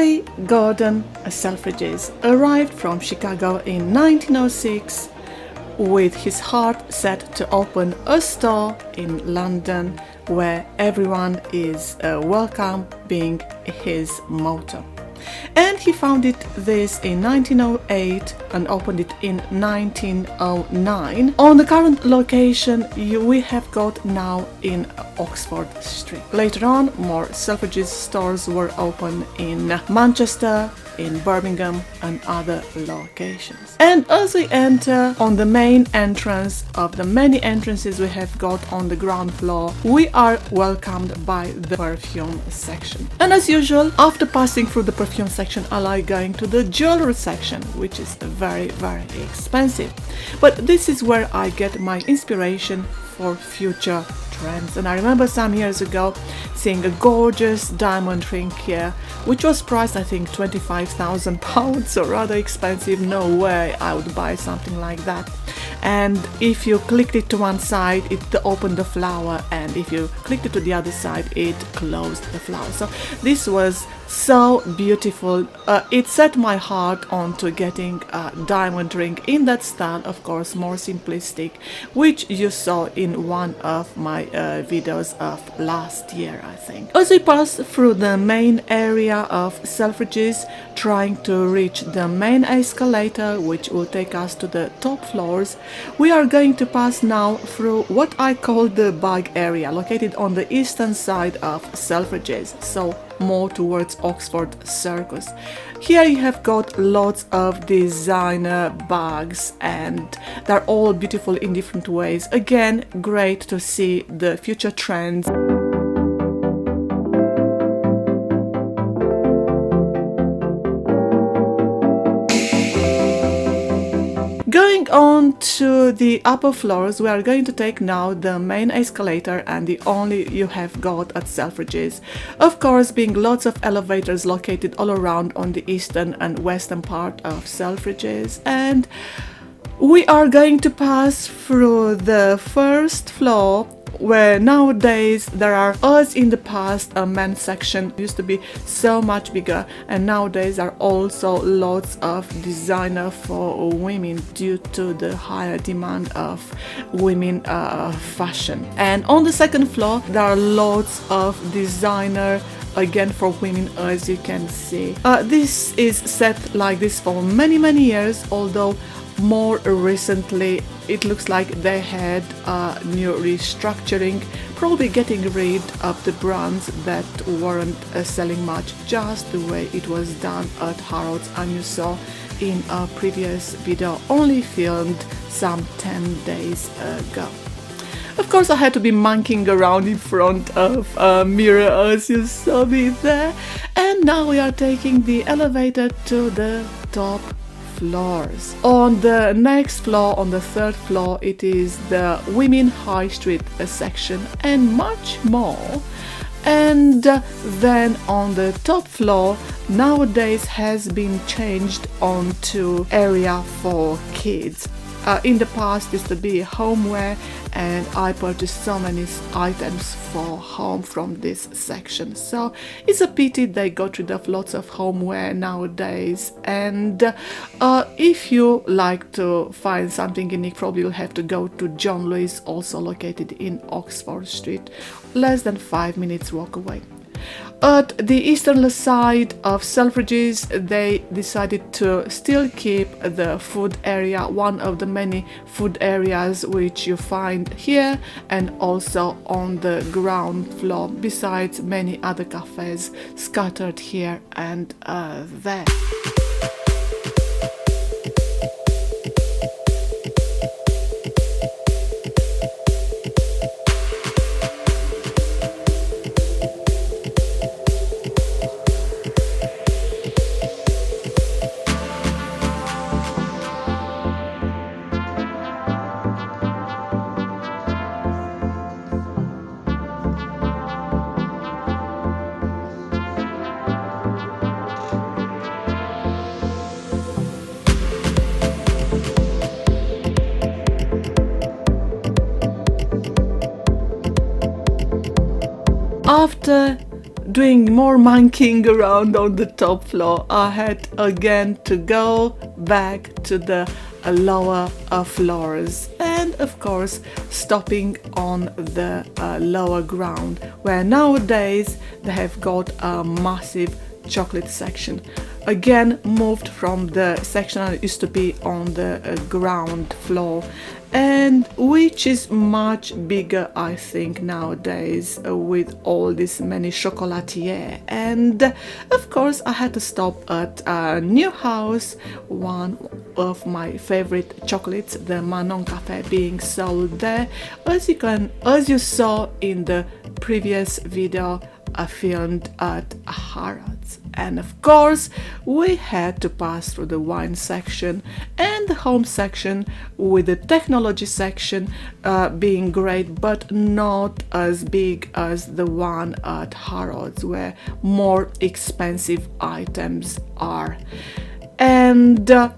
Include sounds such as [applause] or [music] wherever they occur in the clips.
Gordon Selfridges arrived from Chicago in 1906 with his heart set to open a store in London where everyone is uh, welcome being his motto and he founded this in 1908 and opened it in 1909 on the current location we have got now in Oxford Street. Later on more Selfridges stores were opened in Manchester in Birmingham and other locations. And as we enter on the main entrance of the many entrances we have got on the ground floor, we are welcomed by the perfume section. And as usual, after passing through the perfume section, I like going to the jewelry section, which is very, very expensive. But this is where I get my inspiration for future trends. And I remember some years ago seeing a gorgeous diamond ring here, which was priced I think 25,000 [laughs] pounds, so rather expensive. No way I would buy something like that. And if you clicked it to one side, it opened the flower, and if you clicked it to the other side, it closed the flower. So this was so beautiful. Uh, it set my heart on to getting a diamond ring in that style, of course, more simplistic, which you saw in one of my uh, videos of last year, I think. As we pass through the main area of Selfridges, trying to reach the main escalator, which will take us to the top floors, we are going to pass now through what I call the bag area, located on the eastern side of Selfridges. So more towards Oxford Circus. Here you have got lots of designer bags and they're all beautiful in different ways. Again, great to see the future trends. On to the upper floors, we are going to take now the main escalator and the only you have got at Selfridges. Of course, being lots of elevators located all around on the eastern and western part of Selfridges and we are going to pass through the first floor where nowadays there are as in the past a men's section used to be so much bigger and nowadays there are also lots of designer for women due to the higher demand of women uh, fashion. And on the second floor there are lots of designer again for women as you can see. Uh, this is set like this for many many years although more recently it looks like they had a new restructuring probably getting rid of the brands that weren't uh, selling much just the way it was done at Harrods and you saw in a previous video only filmed some 10 days ago. Of course I had to be monkeying around in front of a mirror as you saw me there and now we are taking the elevator to the top floors. On the next floor, on the third floor, it is the Women High Street section and much more. And then on the top floor, nowadays has been changed onto area for kids. Uh, in the past used to be homeware and I purchased so many items for home from this section. So it's a pity they got rid of lots of homeware nowadays. And uh, if you like to find something unique probably you'll have to go to John Lewis also located in Oxford Street. Less than five minutes walk away at the eastern side of Selfridges, they decided to still keep the food area, one of the many food areas which you find here and also on the ground floor, besides many other cafes scattered here and uh, there. After doing more monkeying around on the top floor, I had again to go back to the lower uh, floors and of course stopping on the uh, lower ground where nowadays they have got a massive chocolate section again moved from the section that used to be on the uh, ground floor and which is much bigger I think nowadays uh, with all this many chocolatier. And uh, of course I had to stop at a Neuhaus one of my favorite chocolates the Manon Cafe being sold there. As you can as you saw in the previous video Filmed at Harrods. And of course we had to pass through the wine section and the home section with the technology section uh, being great but not as big as the one at Harrods where more expensive items are. And uh,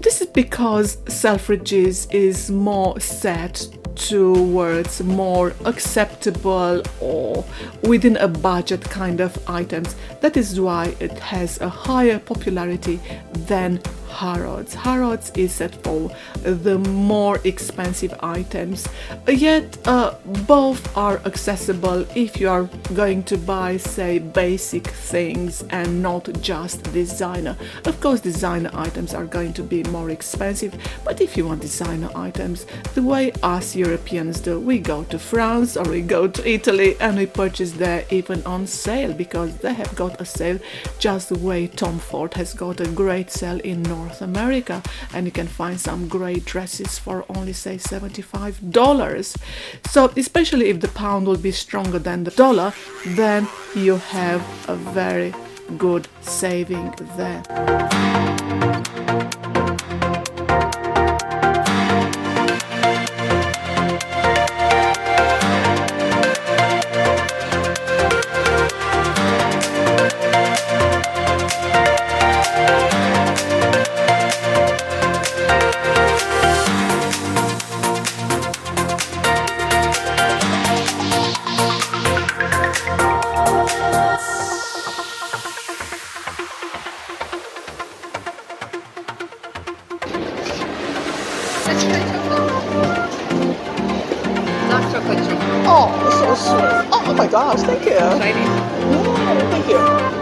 this is because Selfridges is more set towards more acceptable or within a budget kind of items. That is why it has a higher popularity than Harrods. Harrods is set for the more expensive items, yet uh, both are accessible if you are going to buy, say, basic things and not just designer. Of course, designer items are going to be more expensive, but if you want designer items, the way us Europeans do, we go to France or we go to Italy and we purchase there even on sale because they have got a sale just the way Tom Ford has got a great sale in North America. And you can find some great dresses for only say $75 so especially if the pound will be stronger than the dollar then you have a very good saving there Oh, oh, oh gosh, thank you. Shiny. Yeah, thank you.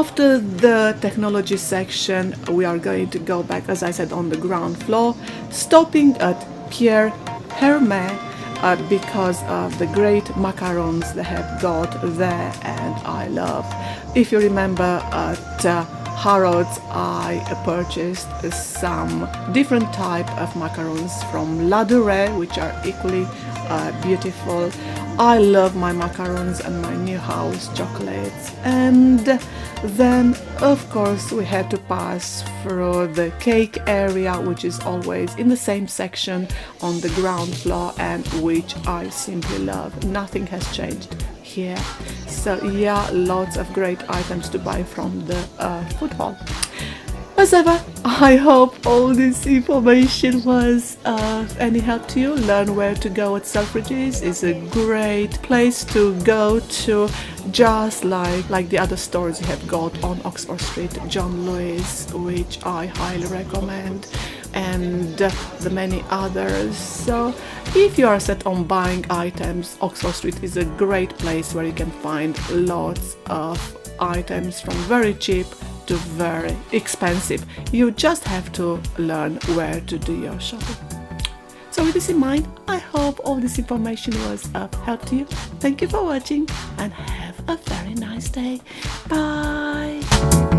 After the technology section, we are going to go back, as I said, on the ground floor, stopping at Pierre Hermé uh, because of the great macarons they have got there and I love. If you remember at uh, Harrods I purchased some different type of macarons from Ladurée which are equally uh, beautiful. I love my macarons and my Neuhaus chocolates and then of course we had to pass through the cake area which is always in the same section on the ground floor and which I simply love. Nothing has changed here. So yeah, lots of great items to buy from the uh, food hall. As ever, I hope all this information was of any help to you. Learn where to go at Selfridges is a great place to go to, just like, like the other stores you have got on Oxford Street, John Lewis, which I highly recommend and the many others. So if you are set on buying items, Oxford Street is a great place where you can find lots of items from very cheap to very expensive. You just have to learn where to do your shopping. So with this in mind, I hope all this information was of help to you. Thank you for watching and have a very nice day. Bye.